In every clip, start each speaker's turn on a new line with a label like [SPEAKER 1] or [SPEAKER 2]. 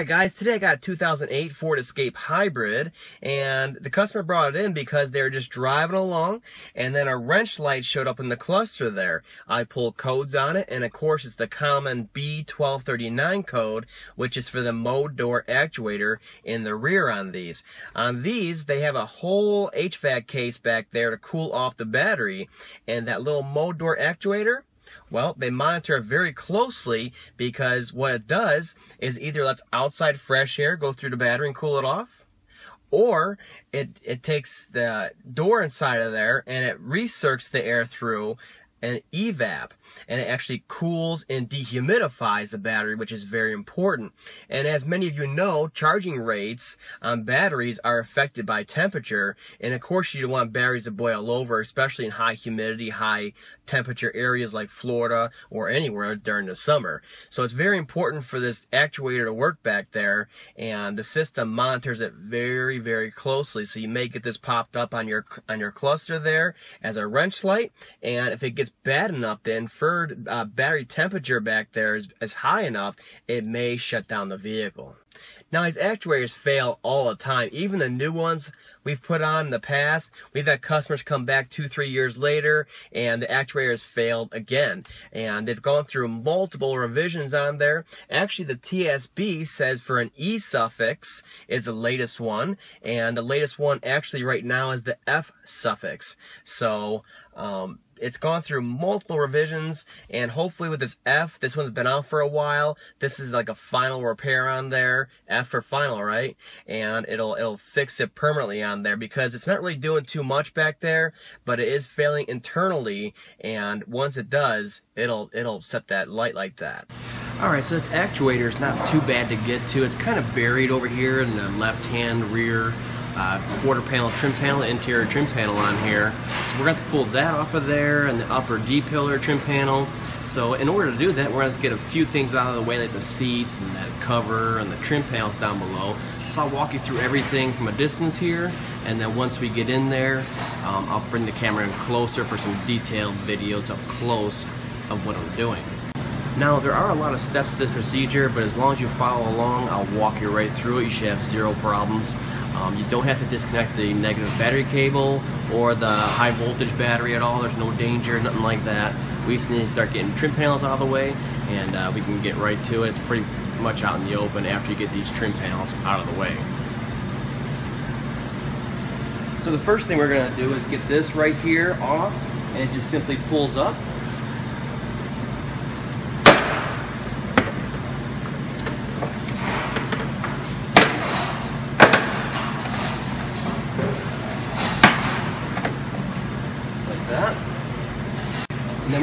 [SPEAKER 1] Alright guys, today I got a 2008 Ford Escape Hybrid and the customer brought it in because they were just driving along and then a wrench light showed up in the cluster there. I pulled codes on it and of course it's the common B1239 code which is for the mode door actuator in the rear on these. On these they have a whole HVAC case back there to cool off the battery and that little mode door actuator well, they monitor it very closely because what it does is either lets outside fresh air go through the battery and cool it off, or it, it takes the door inside of there and it recircs the air through an evap and it actually cools and dehumidifies the battery which is very important. And as many of you know charging rates on batteries are affected by temperature and of course you don't want batteries to boil over especially in high humidity high temperature areas like Florida or anywhere during the summer. So it's very important for this actuator to work back there and the system monitors it very very closely. So you may get this popped up on your on your cluster there as a wrench light and if it gets bad enough, the inferred uh, battery temperature back there is, is high enough, it may shut down the vehicle. Now these actuators fail all the time. Even the new ones we've put on in the past, we've had customers come back two, three years later and the actuator has failed again. And they've gone through multiple revisions on there. Actually the TSB says for an E suffix is the latest one and the latest one actually right now is the F suffix. So, um, it's gone through multiple revisions and hopefully with this F, this one's been out for a while. This is like a final repair on there. F for final, right? And it'll it'll fix it permanently there because it's not really doing too much back there, but it is failing internally and once it does, it'll it'll set that light like that. Alright, so this actuator is not too bad to get to. It's kind of buried over here in the left hand rear uh, quarter panel trim panel, interior trim panel on here. So we're going to pull that off of there and the upper D-pillar trim panel. So in order to do that, we're going to get a few things out of the way, like the seats and that cover and the trim panels down below. So I'll walk you through everything from a distance here, and then once we get in there, um, I'll bring the camera in closer for some detailed videos up close of what I'm doing. Now, there are a lot of steps to this procedure, but as long as you follow along, I'll walk you right through it. You should have zero problems. Um, you don't have to disconnect the negative battery cable or the high voltage battery at all. There's no danger, nothing like that. We just need to start getting trim panels out of the way and uh, we can get right to it. It's pretty much out in the open after you get these trim panels out of the way. So the first thing we're going to do is get this right here off and it just simply pulls up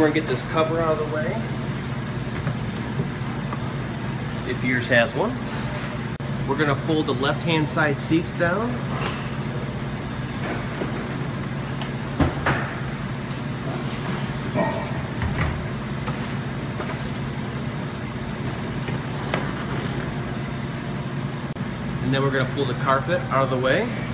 [SPEAKER 1] And get this cover out of the way. If yours has one. We're gonna fold the left-hand side seats down. And then we're gonna pull the carpet out of the way.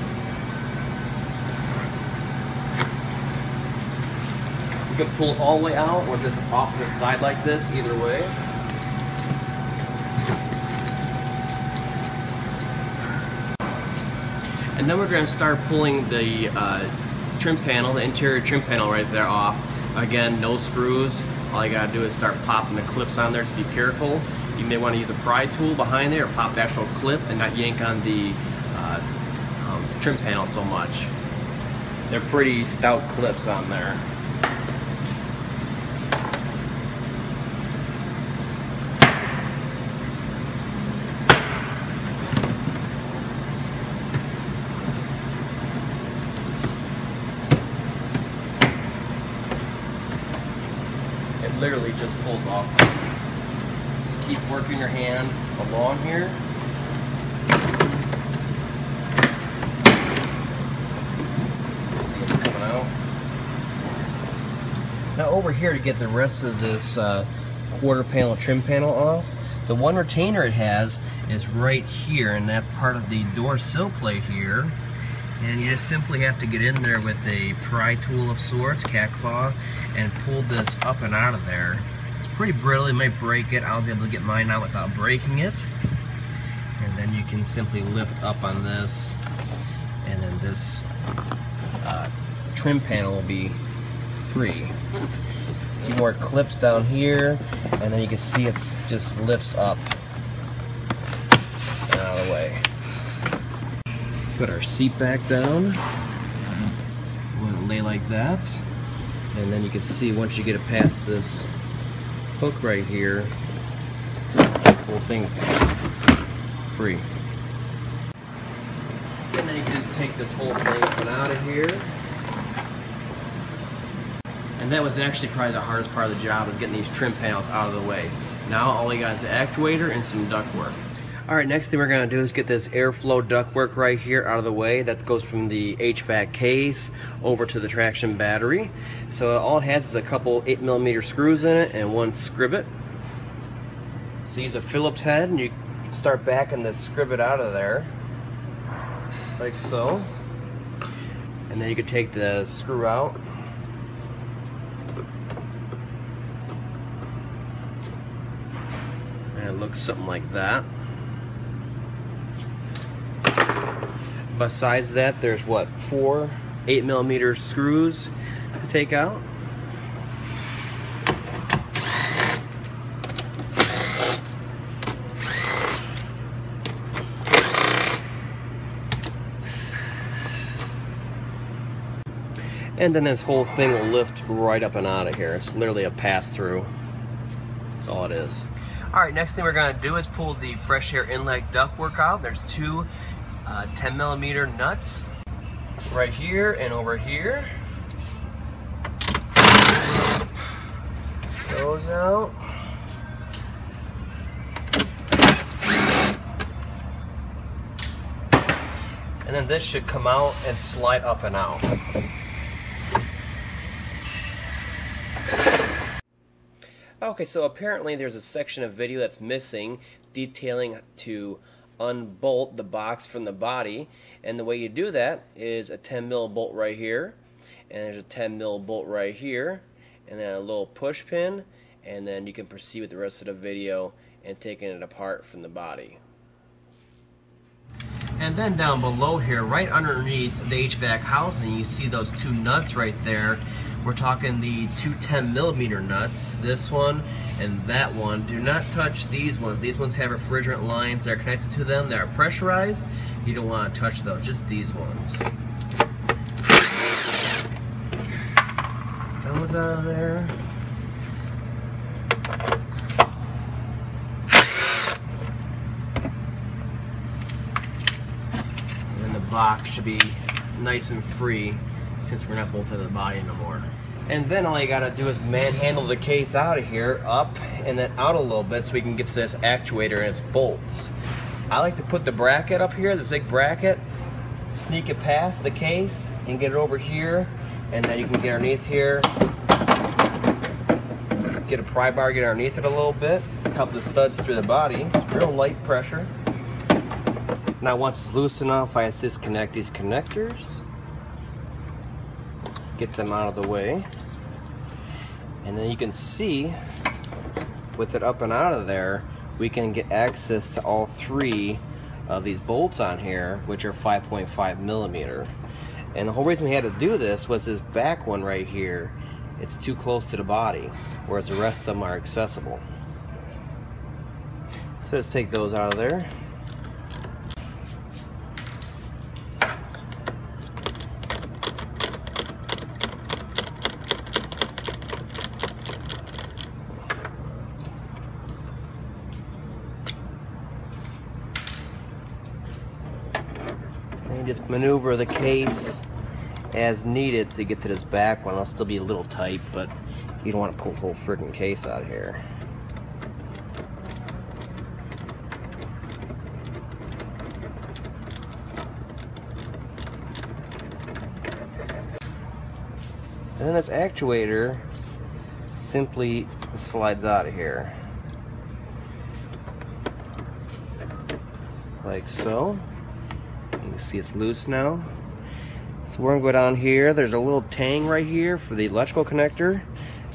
[SPEAKER 1] You can pull all the way out or just off to the side like this, either way. And then we're going to start pulling the uh, trim panel, the interior trim panel right there off. Again, no screws. All you got to do is start popping the clips on there to be careful. You may want to use a pry tool behind there or pop the actual clip and not yank on the uh, um, trim panel so much. They're pretty stout clips on there. Literally just pulls off Just keep working your hand along here. Now over here to get the rest of this uh, quarter panel trim panel off, the one retainer it has is right here and that's part of the door sill plate here and you just simply have to get in there with a pry tool of sorts, cat claw, and pull this up and out of there. It's pretty brittle, you might break it. I was able to get mine out without breaking it. And then you can simply lift up on this and then this uh, trim panel will be free. A few more clips down here and then you can see it just lifts up Put our seat back down. Let it lay like that. And then you can see once you get it past this hook right here, this whole thing's free. And then you just take this whole thing up and out of here. And that was actually probably the hardest part of the job was getting these trim panels out of the way. Now all you got is the actuator and some ductwork. Alright, next thing we're to do is get this airflow ductwork right here out of the way. That goes from the HVAC case over to the traction battery. So all it has is a couple eight millimeter screws in it and one scrivet. So use a Phillips head and you start backing the scrivet out of there. Like so. And then you can take the screw out. And it looks something like that. Besides that, there's what, four 8 millimeter screws to take out. And then this whole thing will lift right up and out of here. It's literally a pass through. That's all it is. All right, next thing we're gonna do is pull the fresh air inlet ductwork out. There's two uh, 10 millimeter nuts right here and over here. Goes out. And then this should come out and slide up and out. Okay, so apparently there's a section of video that's missing detailing to unbolt the box from the body and the way you do that is a 10 mil bolt right here and there's a 10 mil bolt right here and then a little push pin and then you can proceed with the rest of the video and taking it apart from the body. And then down below here, right underneath the HVAC housing, you see those two nuts right there. We're talking the two 10 millimeter nuts, this one and that one. Do not touch these ones. These ones have refrigerant lines that are connected to them that are pressurized. You don't want to touch those, just these ones. Those out of there. Box should be nice and free since we're not bolted to the body anymore. And then all you gotta do is manhandle the case out of here, up and then out a little bit so we can get to this actuator and its bolts. I like to put the bracket up here, this big bracket, sneak it past the case and get it over here and then you can get underneath here, get a pry bar, get underneath it a little bit, help the studs through the body, real light pressure. Now once it's loose enough, I disconnect these connectors, get them out of the way, and then you can see with it up and out of there, we can get access to all three of these bolts on here, which are 5.5 millimeter. And the whole reason we had to do this was this back one right here, it's too close to the body, whereas the rest of them are accessible. So let's take those out of there. just maneuver the case as needed to get to this back one. It'll still be a little tight, but you don't want to pull the whole freaking case out of here. And then this actuator simply slides out of here. Like so. You see it's loose now. So we're gonna go down here. There's a little tang right here for the electrical connector.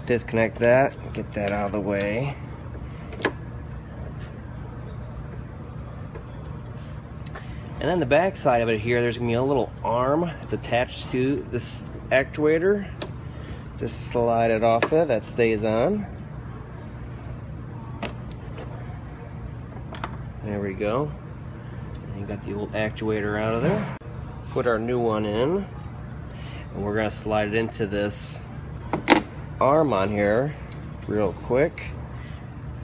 [SPEAKER 1] Disconnect that, get that out of the way. And then the back side of it here, there's gonna be a little arm. It's attached to this actuator. Just slide it off it, that stays on. There we go. And got the old actuator out of there. Put our new one in. And we're gonna slide it into this arm on here real quick.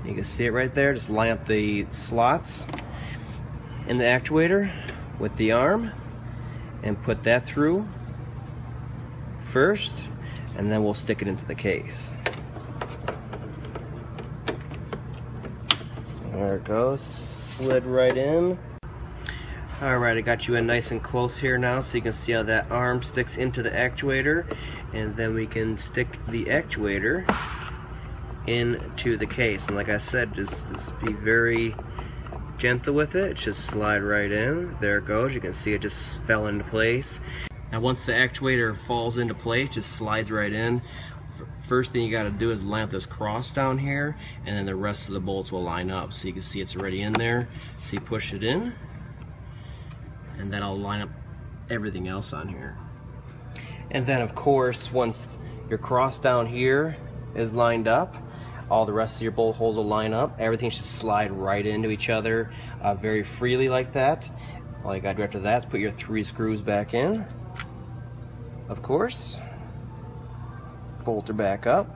[SPEAKER 1] You can see it right there. Just line up the slots in the actuator with the arm and put that through first and then we'll stick it into the case. There it goes, slid right in. Alright, I got you in nice and close here now so you can see how that arm sticks into the actuator and then we can stick the actuator into the case. And like I said, just, just be very gentle with it. it Just slide right in. There it goes. You can see it just fell into place. Now once the actuator falls into place, just slides right in. First thing you got to do is line up this cross down here and then the rest of the bolts will line up. So you can see it's already in there. So you push it in and then I'll line up everything else on here. And then of course, once your cross down here is lined up, all the rest of your bolt holes will line up. Everything should slide right into each other uh, very freely like that. All you gotta do after that is put your three screws back in. Of course. Bolt her back up.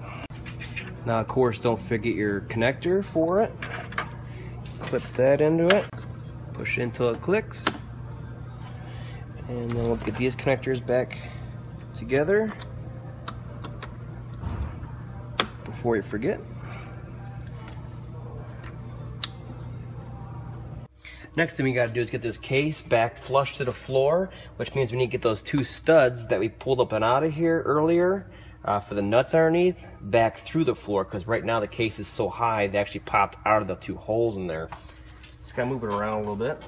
[SPEAKER 1] Now of course don't forget your connector for it. Clip that into it. Push it until it clicks. And then we'll get these connectors back together before you forget. Next thing we gotta do is get this case back flush to the floor, which means we need to get those two studs that we pulled up and out of here earlier uh, for the nuts underneath back through the floor, because right now the case is so high, they actually popped out of the two holes in there. Just gotta move it around a little bit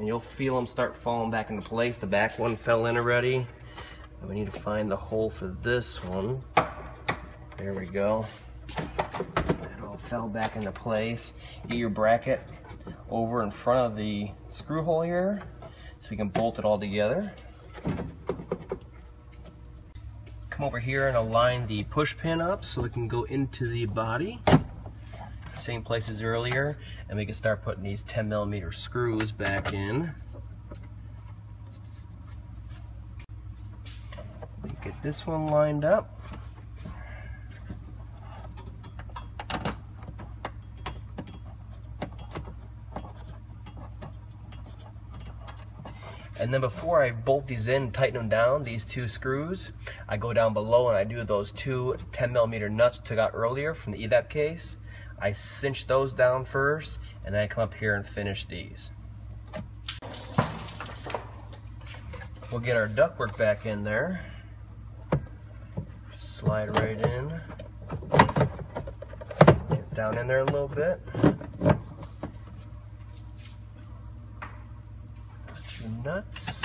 [SPEAKER 1] and you'll feel them start falling back into place. The back one fell in already. And we need to find the hole for this one. There we go. It all fell back into place. Get your bracket over in front of the screw hole here so we can bolt it all together. Come over here and align the push pin up so it can go into the body same place as earlier, and we can start putting these 10 millimeter screws back in. Get this one lined up. And then before I bolt these in, tighten them down, these two screws, I go down below and I do those two 10 millimeter nuts took out earlier from the evap case. I cinch those down first, and then I come up here and finish these. We'll get our ductwork back in there. Slide right in. Get down in there a little bit. Two nuts.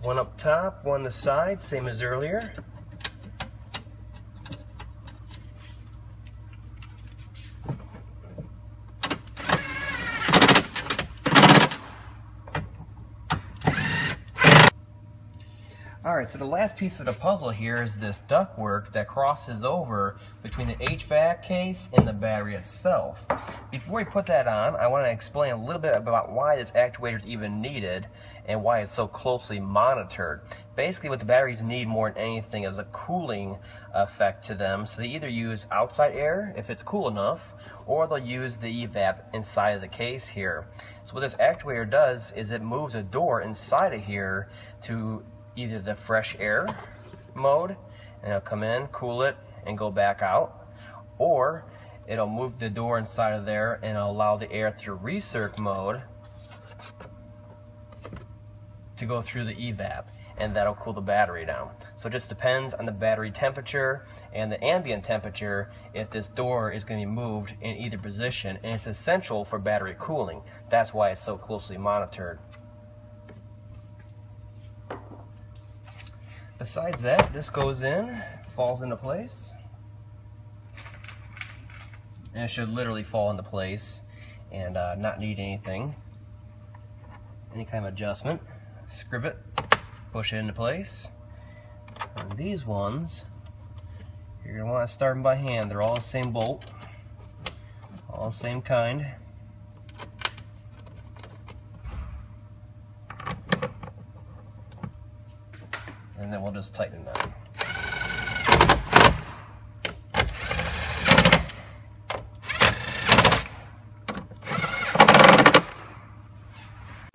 [SPEAKER 1] One up top, one the side, same as earlier. Alright, so the last piece of the puzzle here is this ductwork that crosses over between the HVAC case and the battery itself. Before we put that on, I want to explain a little bit about why this actuator is even needed and why it's so closely monitored. Basically what the batteries need more than anything is a cooling effect to them. So they either use outside air if it's cool enough or they'll use the evap inside of the case here. So what this actuator does is it moves a door inside of here to either the fresh air mode and it'll come in, cool it, and go back out, or it'll move the door inside of there and allow the air through recirc mode to go through the evap and that'll cool the battery down. So it just depends on the battery temperature and the ambient temperature if this door is going to be moved in either position and it's essential for battery cooling. That's why it's so closely monitored. Besides that, this goes in, falls into place. And it should literally fall into place and uh, not need anything. any kind of adjustment, screw it, push it into place. And these ones, you're gonna wanna start them by hand. They're all the same bolt, all the same kind. Then we'll just tighten that.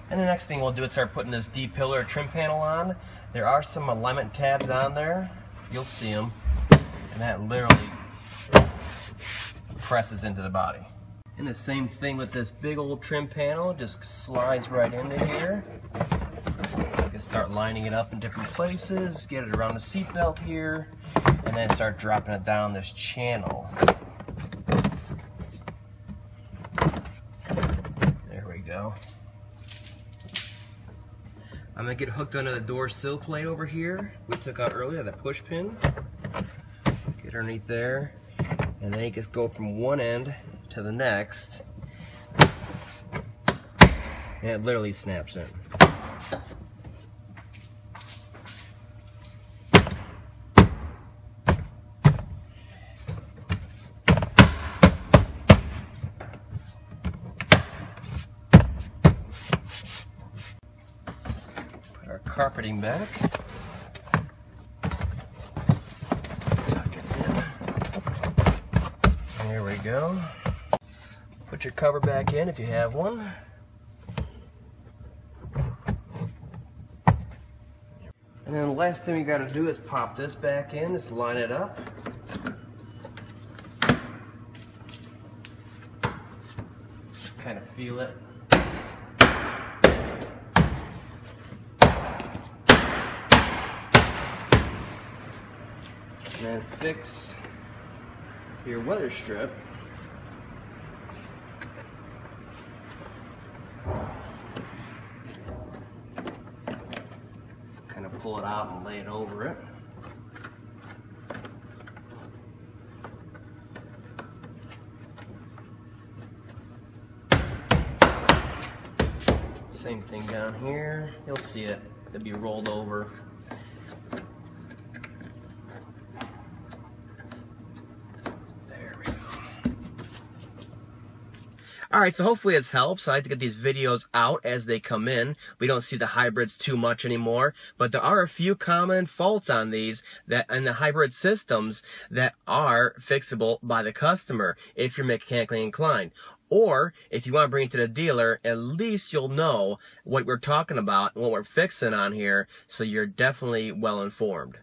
[SPEAKER 1] And the next thing we'll do is start putting this D-pillar trim panel on. There are some alignment tabs on there. You'll see them. And that literally presses into the body. And the same thing with this big old trim panel, just slides right into here. Start lining it up in different places, get it around the seat belt here, and then start dropping it down this channel. There we go. I'm gonna get hooked onto the door sill plate over here. We took out earlier, the push pin. Get underneath there. And then you just go from one end to the next. And it literally snaps in. Carpeting back. Tuck it in. There we go. Put your cover back in if you have one. And then the last thing we got to do is pop this back in, just line it up. Kind of feel it. And then fix your weather strip. Just kind of pull it out and lay it over it. Same thing down here. You'll see it. It'll be rolled over. There we go. All right, so hopefully this helps. I like to get these videos out as they come in. We don't see the hybrids too much anymore, but there are a few common faults on these that in the hybrid systems that are fixable by the customer if you're mechanically inclined. Or if you want to bring it to the dealer, at least you'll know what we're talking about and what we're fixing on here, so you're definitely well informed.